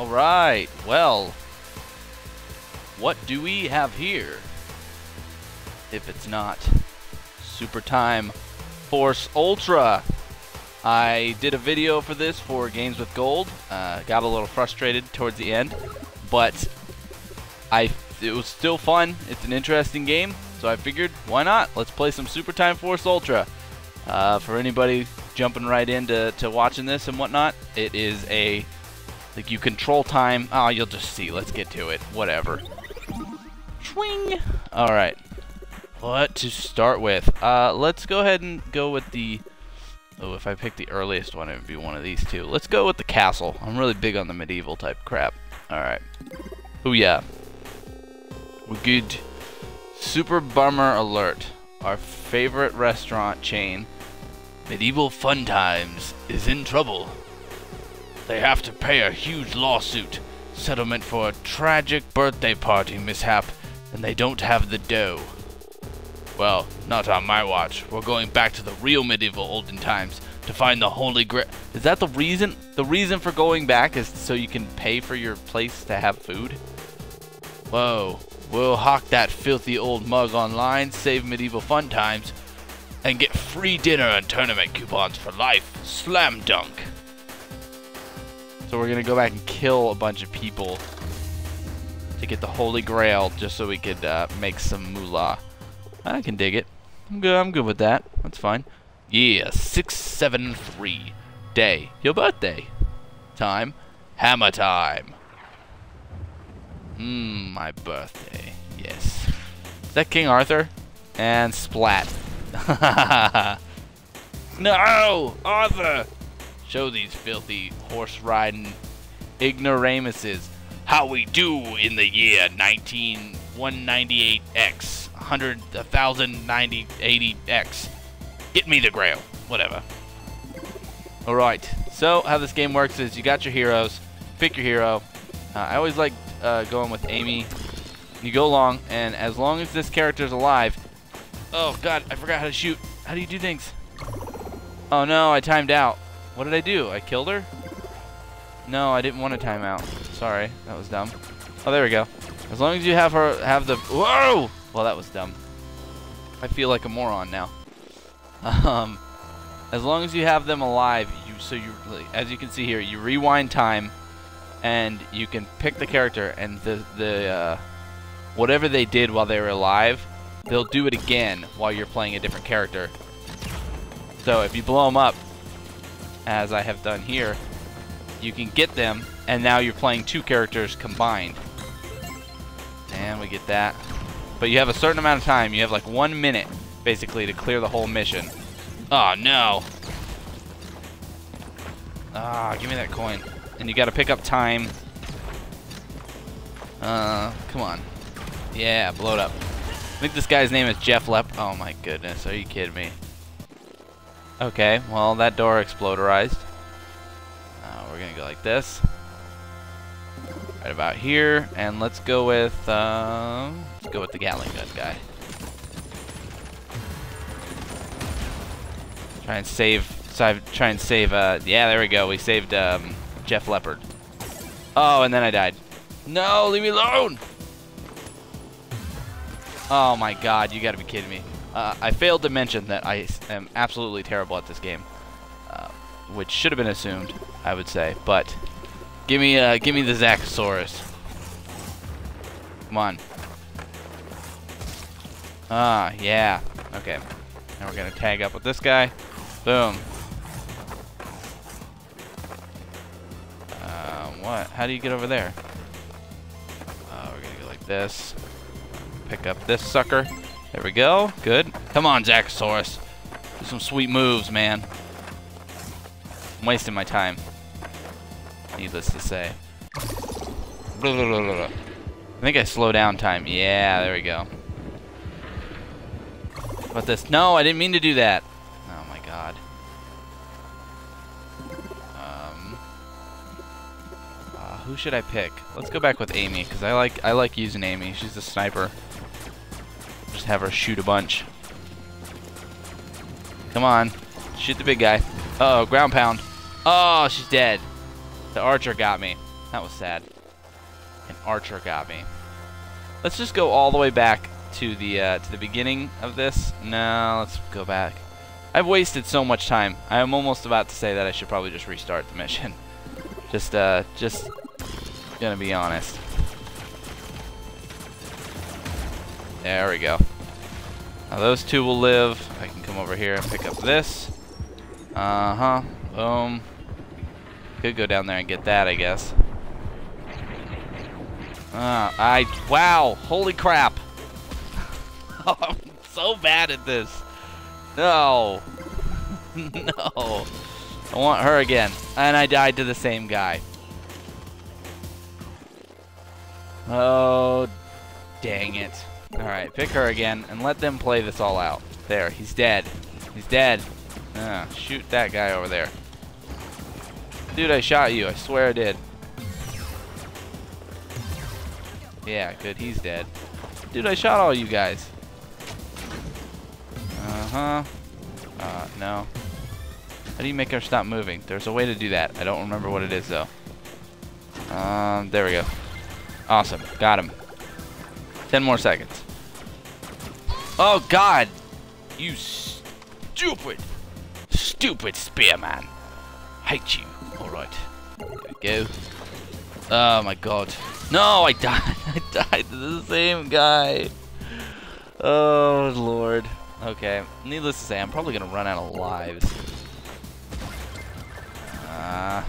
All right. Well, what do we have here? If it's not Super Time Force Ultra. I did a video for this for Games with Gold. Uh, got a little frustrated towards the end, but I it was still fun. It's an interesting game, so I figured why not? Let's play some Super Time Force Ultra. Uh, for anybody jumping right into to watching this and whatnot, it is a like you control time. Oh, you'll just see. Let's get to it. Whatever. Swing. All right. What to start with? Uh, let's go ahead and go with the. Oh, if I pick the earliest one, it would be one of these two. Let's go with the castle. I'm really big on the medieval type crap. All right. Oh yeah. We're good. Super Bummer Alert. Our favorite restaurant chain, Medieval Fun Times, is in trouble. They have to pay a huge lawsuit settlement for a tragic birthday party mishap, and they don't have the dough. Well, not on my watch. We're going back to the real medieval olden times to find the Holy Grail. Is that the reason? The reason for going back is so you can pay for your place to have food? Whoa. We'll hawk that filthy old mug online, save medieval fun times, and get free dinner and tournament coupons for life. Slam dunk. So we're gonna go back and kill a bunch of people to get the Holy Grail, just so we could uh, make some moolah. I can dig it. I'm good. I'm good with that. That's fine. Yeah, six seven three. Day. Your birthday. Time. Hammer time. Mmm, my birthday. Yes. Is that King Arthur? And splat. no! Arthur! Show these filthy horse riding ignoramuses how we do in the year 19198X. 100, 1090, 80X. Get me the grail. Whatever. Alright, so how this game works is you got your heroes, pick your hero. Uh, I always like uh, going with Amy. You go along, and as long as this character's alive... Oh god, I forgot how to shoot. How do you do things? Oh no, I timed out. What did I do? I killed her? No, I didn't want to time out. Sorry, that was dumb. Oh, there we go. As long as you have her have the... Whoa! Well, that was dumb. I feel like a moron now. Um, as long as you have them alive, you so you as you can see here, you rewind time, and you can pick the character, and the the uh, whatever they did while they were alive, they'll do it again while you're playing a different character. So if you blow them up, as I have done here, you can get them, and now you're playing two characters combined. And we get that. But you have a certain amount of time. You have like one minute, basically, to clear the whole mission. Oh, no. Ah, give me that coin. And you gotta pick up time. Uh, come on. Yeah, blow it up. I think this guy's name is Jeff Lep. Oh my goodness, are you kidding me? Okay, well that door exploderized. Uh, we're gonna go like this. Right about here, and let's go with, um, let's go with the Gatling gun guy. Try and save, save try and save, uh, yeah, there we go. We saved, um, Jef Leppard. Oh, and then I died. No, leave me alone! Oh my god, you gotta be kidding me. Uh, I failed to mention that I am absolutely terrible at this game. Uh, which should have been assumed, I would say. But, give me, uh, give me the Zackasaurus. Come on. Ah, yeah. Okay. Now we're gonna tag up with this guy. Boom. Um, what? How do you get over there? Uh, we're gonna go like this. Pick up this sucker. There we go. Good. Come on, Zackasaurus. Do some sweet moves, man. I'm wasting my time. Needless to say. I think I slow down time. Yeah, there we go. What this? No, I didn't mean to do that. Oh my god. Um, uh, who should I pick? Let's go back with Amy because I like I like using Amy. She's a sniper. Just have her shoot a bunch. Come on, shoot the big guy. Uh oh, ground pound. Oh, she's dead. The archer got me. That was sad. An archer got me. Let's just go all the way back to the uh, to the beginning of this. No, let's go back. I've wasted so much time. I am almost about to say that I should probably just restart the mission. just, uh, just gonna be honest. There we go. Now those two will live. I can come over here and pick up this. Uh-huh. Boom. Could go down there and get that, I guess. Uh, I, wow, holy crap. I'm so bad at this. No. no. I want her again. And I died to the same guy. Oh, dang it. Alright, pick her again and let them play this all out. There, he's dead. He's dead. Ah, shoot that guy over there. Dude, I shot you. I swear I did. Yeah, good. He's dead. Dude, I shot all you guys. Uh-huh. Uh, no. How do you make her stop moving? There's a way to do that. I don't remember what it is, though. Um, there we go. Awesome. Got him. Ten more seconds. Oh, God! You stupid, stupid spearman. Hate you. Alright. There we go. Oh, my God. No, I died. I died to the same guy. Oh, Lord. Okay, needless to say, I'm probably going to run out of lives. Uh,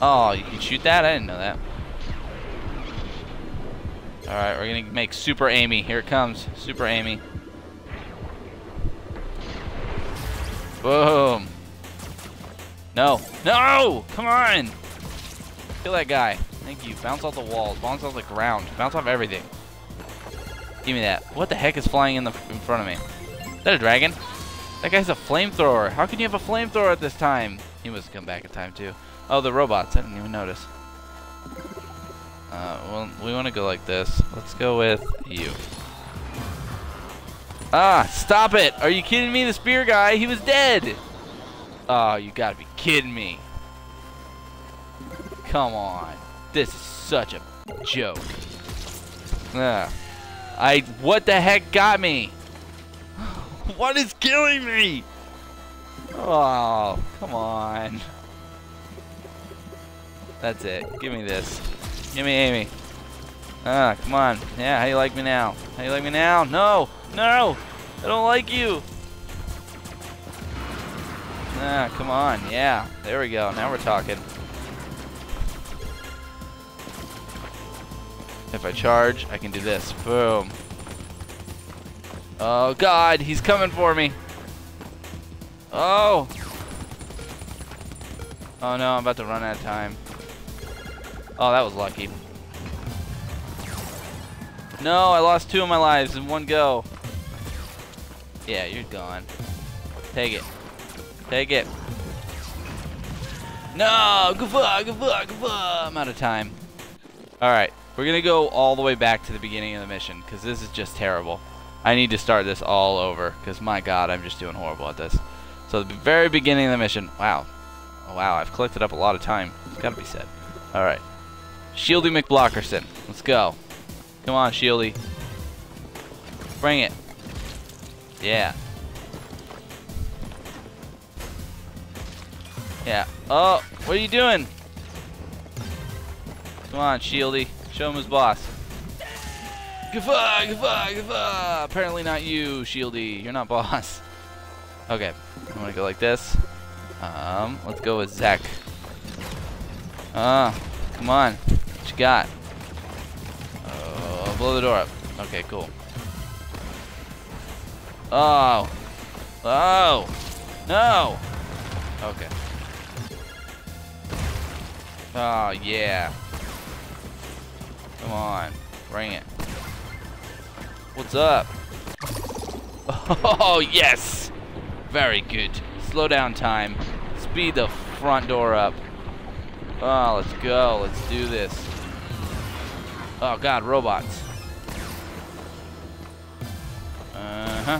oh, you can shoot that? I didn't know that. Alright, we're to make Super Amy. Here it comes. Super Amy. Boom. No. No! Come on! Kill that guy. Thank you. Bounce off the walls. Bounce off the ground. Bounce off everything. Give me that. What the heck is flying in the in front of me? Is that a dragon? That guy's a flamethrower. How can you have a flamethrower at this time? He must come back in time too. Oh, the robots. I didn't even notice. Uh, well, we want to go like this. Let's go with you. Ah, stop it! Are you kidding me? The spear guy, he was dead! Oh, you gotta be kidding me. Come on. This is such a joke. Ah. I, what the heck got me? what is killing me? Oh, come on. That's it. Give me this. Give me Amy. Ah, come on. Yeah, how you like me now? How you like me now? No! No! I don't like you! Ah, come on. Yeah. There we go. Now we're talking. If I charge, I can do this. Boom. Oh, God. He's coming for me. Oh. Oh, no. I'm about to run out of time. Oh, that was lucky. No, I lost two of my lives in one go. Yeah, you're gone. Take it. Take it. No! Goodbye, goodbye, goodbye. I'm out of time. Alright. We're to go all the way back to the beginning of the mission, because this is just terrible. I need to start this all over, because my god, I'm just doing horrible at this. So the very beginning of the mission, wow. Oh, wow, I've collected up a lot of time. It's got to be said. Alright. Shieldy McBlockerson. Let's go. Come on, Shieldy. Bring it. Yeah. Yeah. Oh, what are you doing? Come on, Shieldy. Show him his boss. Gaffa, gaffa, gaffa. Apparently not you, Shieldy. You're not boss. Okay, I'm gonna go like this. Um, let's go with Zek. Ah, uh, come on. You got? Oh, blow the door up. Okay, cool. Oh. Oh. No. Okay. Oh, yeah. Come on. Bring it. What's up? Oh, yes! Very good. Slow down time. Speed the front door up. Oh, let's go. Let's do this. Oh, God, robots. Uh-huh.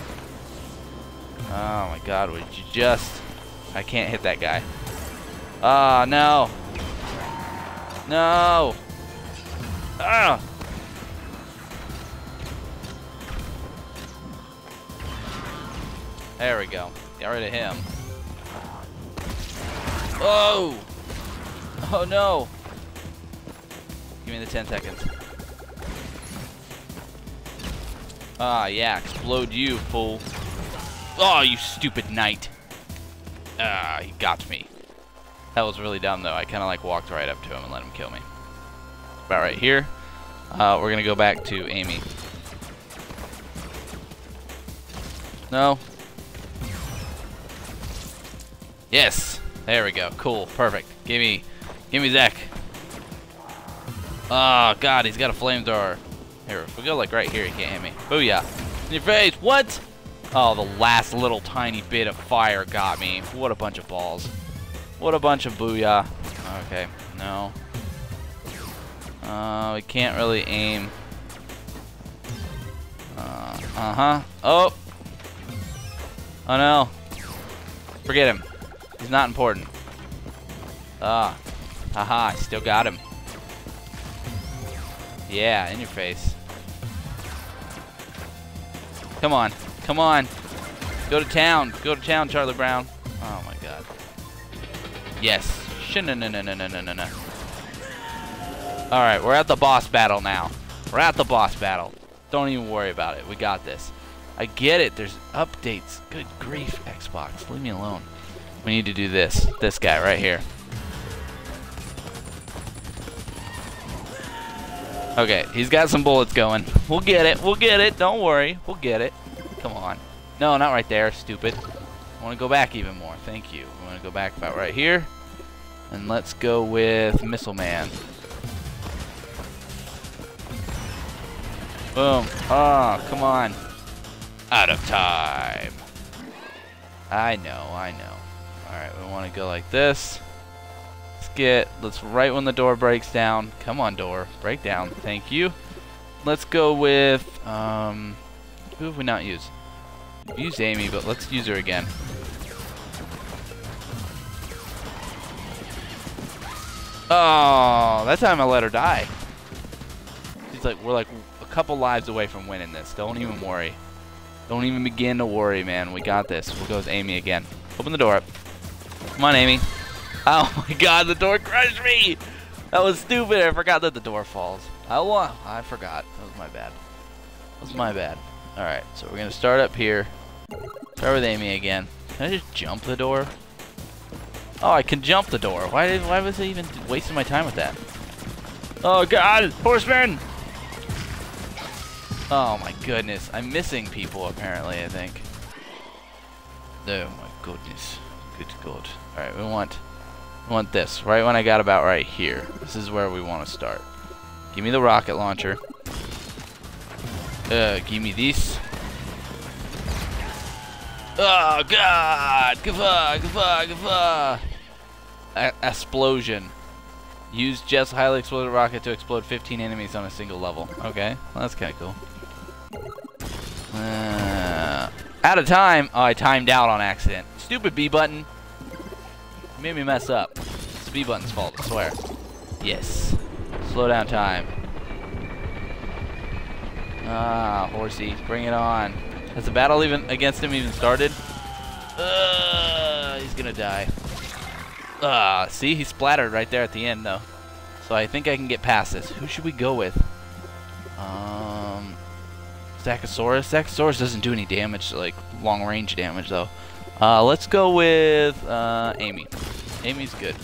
Oh, my God, would you just... I can't hit that guy. Ah, no. No. Ah. There we go. Get rid of him. Oh! Oh no! Give me the 10 seconds. Ah, yeah, explode you, fool. Oh, you stupid knight. Ah, he got me. That was really dumb, though. I kind of like walked right up to him and let him kill me. About right here. Uh, we're going to go back to Amy. No. Yes. There we go. Cool. Perfect. Give me, give me Zek. Oh, God, he's got a flamethrower. Here, if we go like right here, he can't hit me. Booyah. In your face. What? Oh, the last little tiny bit of fire got me. What a bunch of balls. What a bunch of booyah. Okay, no. Uh, we can't really aim. Uh, uh-huh. Oh! Oh no. Forget him. He's not important. Ah. Haha, I still got him. Yeah, in your face. Come on. Come on. Go to town. Go to town, Charlie Brown. Oh my god. Yes. No. Alright, we're at the boss battle now. We're at the boss battle. Don't even worry about it. We got this. I get it. There's updates. Good grief, Xbox. Leave me alone. We need to do this. This guy right here. Okay, he's got some bullets going. We'll get it. We'll get it. Don't worry. We'll get it. Come on. No, not right there, stupid. I want to go back even more. Thank you. I want to go back about right here. And let's go with Missile Man. Boom. Oh, come on. Out of time. I know, I know. Alright, we want to go like this. Let's get, let's right when the door breaks down. Come on, door. Break down. Thank you. Let's go with, um, who have we not used? Use Amy, but let's use her again. Oh, that time I let her die. She's like, we're like a couple lives away from winning this. Don't even worry. Don't even begin to worry, man. We got this. We'll go with Amy again. Open the door up. Come on, Amy. Oh my god, the door crushed me! That was stupid. I forgot that the door falls. I want. I forgot. That was my bad. That was my bad. Alright, so we're to start up here. Start with Amy again. Can I just jump the door? Oh, I can jump the door. Why did, why was I even wasting my time with that? Oh god, horseman! Oh my goodness, I'm missing people apparently, I think. Oh my goodness. Good god. Alright, we want want this. Right when I got about right here. This is where we want to start. Give me the rocket launcher. Uh, give me this. Oh god! Gaffa, gaffa, gaffa! explosion. Use Jeff's highly explosive rocket to explode 15 enemies on a single level. Okay, well, that's kind of cool. Uh, out of time. Oh, I timed out on accident. Stupid B button. Made me mess up. It's B button's fault, I swear. Yes. Slow down time. Ah, horsey, bring it on. Has the battle even against him even started? Uh, he's gonna die. Ah, uh, see, he splattered right there at the end, though. So I think I can get past this. Who should we go with? Um, Zackasaurus. Zackasaurus doesn't do any damage, like long range damage, though. Uh, let's go with uh, Amy. Amy's good.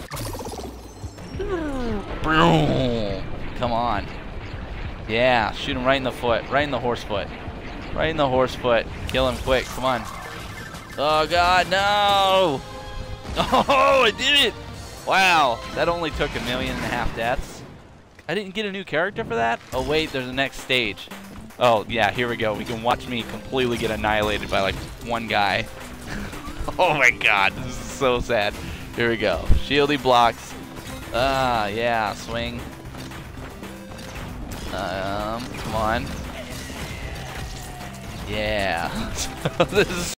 Come on. Yeah, shoot him right in the foot, right in the horse foot. Right in the horse foot. Kill him quick, come on. Oh god, no! Oh, I did it! Wow, that only took a million and a half deaths. I didn't get a new character for that? Oh wait, there's a next stage. Oh yeah, here we go. We can watch me completely get annihilated by like one guy. oh my god, this is so sad. Here we go. Shieldy blocks. Ah, yeah, swing. Um, come on. Yeah. this is